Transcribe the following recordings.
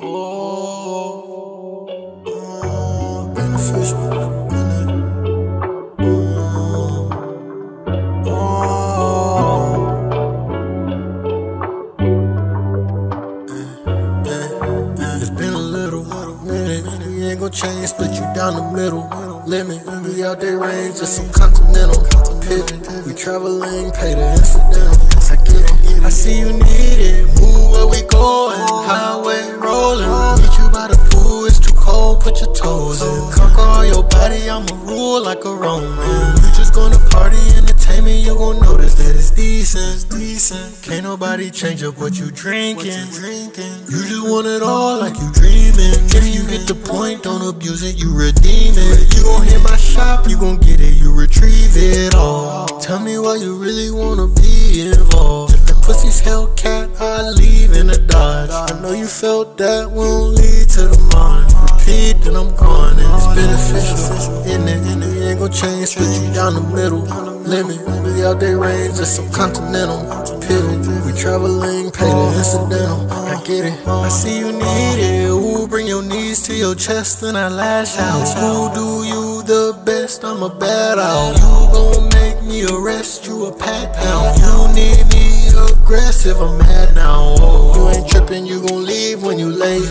Oh, uh, beneficial. It's been a little. We ain't gon' change, split you down the middle. Limit, we out there range, just some continental. Pivot, we traveling, pay the incidental. I get it, I see you need it. Move where we going, I'ma rule like a Roman. You just gonna party, entertainment, you gon' notice that it's decent, decent. Can't nobody change up what you drinking. You just want it all like you dreaming. If you get the point, don't abuse it, you redeem it. You gon' hit my shop, you gon' get it, you retrieve it all. Tell me why you really wanna be involved. If the pussy's Hellcat, I leave in a Dodge. I know you felt that won't lead to the In it, it, ain't gon' change, split you down the middle. Limit, we out there range, just some continental. Pivot, we traveling, pay the incidental. I get it, I see you need it. Ooh, bring your knees to your chest and I lash out. Who do you the best? I'm a bad out. You gon' make me arrest you a pat down. You need me aggressive, I'm mad now. You ain't tripping, you gon' leave when you late.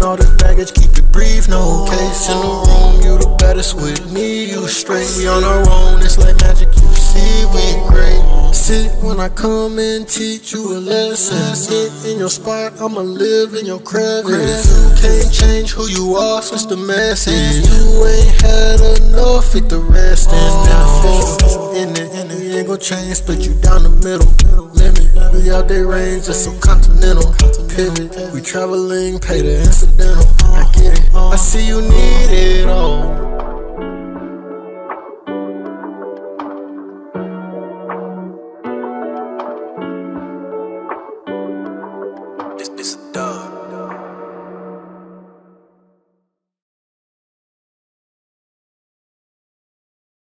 I'm all this baggage, keep it brief, no case in the room. You the baddest with me, you straight. We on our own, it's like magic, you see, we great. Sit when I come and teach you a lesson. Sit in your spot, I'ma live in your crevice. You can't change who you are since the message. You ain't had enough, fit the rest in. Beneficial in it, in it. We ain't gon' change, split you down the middle. Limit, we out there range, just so continental. Pivot, we traveling, pay the incidental. I get it, I see you need it all.